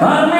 Amen.